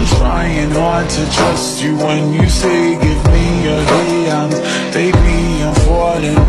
I'm trying hard to trust you when you say give me a hand Baby, I'm falling